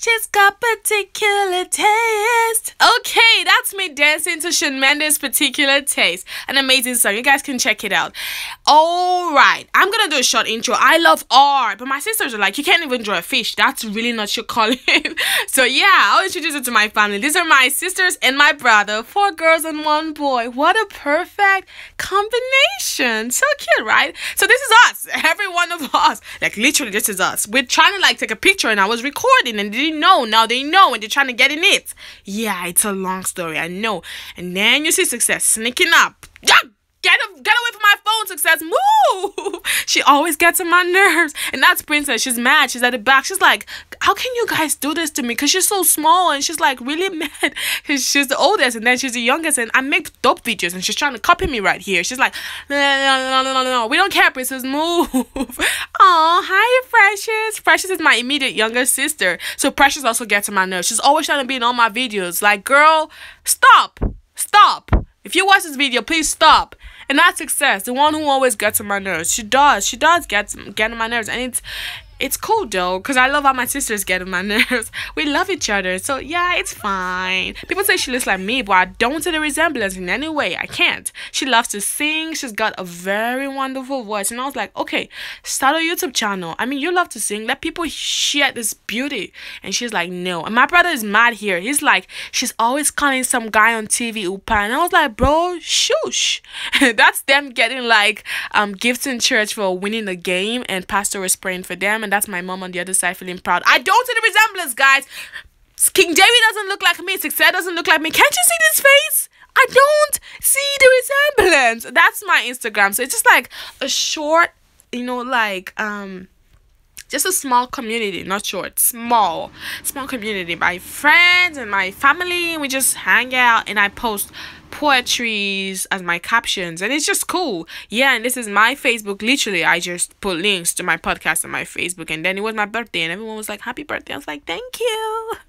She's got particular taste. Okay, that's me dancing to Shawn Mendes' particular taste. An amazing song. You guys can check it out. All right, I'm gonna do a short intro. I love art, but my sisters are like, you can't even draw a fish. That's really not your calling. so yeah, I'll introduce it to my family. These are my sisters and my brother. Four girls and one boy. What a perfect combination. So cute, right? So this is us. Every one of us. Like literally, this is us. We're trying to like take a picture, and I was recording, and didn't know. Now they know, and they're trying to get in it. Yeah, it's a long story, I know. And then you see success sneaking up. Yeah, get get away from my phone, success. Move. she always gets on my nerves, and that's Princess. She's mad. She's at the back. She's like, "How can you guys do this to me?" Cause she's so small, and she's like really mad. Cause she's the oldest, and then she's the youngest, and I make dope videos, and she's trying to copy me right here. She's like, "No, no, no, no, no, no. We don't care, Princess. Move." Oh, hi, Precious. Precious is my immediate younger sister, so Precious also gets on my nerves. She's always trying to be in all my videos. Like, girl, stop, stop. If you watch this video, please stop. And that's success, the one who always gets on my nerves. She does. She does get get on my nerves, and it's it's cool though because i love how my sisters get on my nerves. We love each other so yeah it's fine. People say she looks like me but i don't see the resemblance in any way. I can't. She loves to sing. She's got a very wonderful voice. And i was like okay start a youtube channel. I mean you love to sing. Let people share this beauty. And she's like no. And my brother is mad here. He's like she's always calling some guy on tv oppa. And i was like bro shush. That's them getting like um gifts in church for winning the game and pastor was praying for them and that's my mom on the other side feeling proud. I don't see the resemblance, guys. King David doesn't look like me. Success doesn't look like me. Can't you see this face? I don't see the resemblance. That's my Instagram. So it's just like a short, you know, like um just a small community, not short, small, small community. My friends and my family, we just hang out and I post poetries as my captions and it's just cool. Yeah and this is my facebook. Literally i just put links to my podcast on my facebook and then it was my birthday and everyone was like happy birthday. I was like thank you.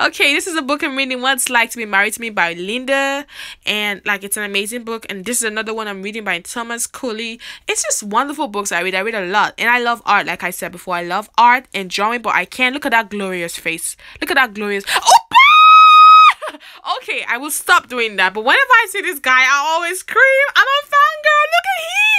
Okay this is a book i'm reading what's like to be married to me by linda and like it's an amazing book and this is another one i'm reading by thomas cooley. It's just wonderful books i read. I read a lot and i love art like i said before. I love art and drawing but i can't. Look at that glorious face. Look at that glorious oh okay, I will stop doing that. But whenever I see this guy, I always scream. I'm a fangirl. Look at him.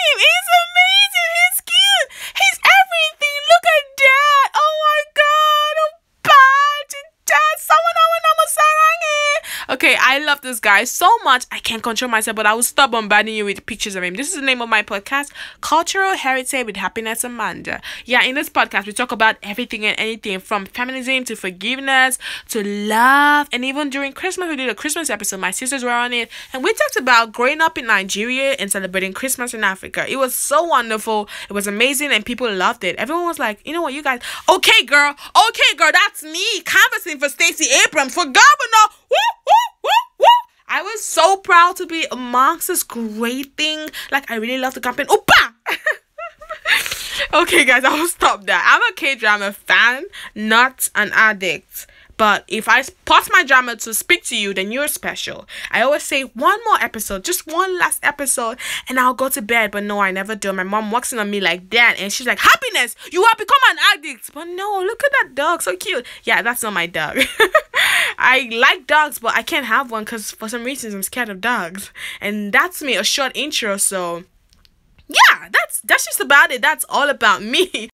Okay, I love this guy so much. I can't control myself, but I will stop bombarding you with pictures of him. This is the name of my podcast, Cultural Heritage with Happiness Hamandah. Yeah, in this podcast, we talk about everything and anything from feminism to forgiveness to love. And even during Christmas, we did a Christmas episode. My sisters were on it. And we talked about growing up in Nigeria and celebrating Christmas in Africa. It was so wonderful. It was amazing and people loved it. Everyone was like, you know what, you guys, okay, girl, okay, girl, that's me canvassing for Stacey Abrams for governor. I was so proud to be amongst this great thing. Like, I really love the campaign. Oppa! okay, guys, I'll stop that. I'm a K drama fan, not an addict. But if I pause my drama to speak to you, then you're special. I always say one more episode, just one last episode, and I'll go to bed. But no, I never do. My mom walks in on me like that, and she's like, Happiness, you have become an addict. But no, look at that dog, so cute. Yeah, that's not my dog. I like dogs, but I can't have one because for some reasons I'm scared of dogs. And that's me, a short intro. So yeah, that's that's just about it. That's all about me.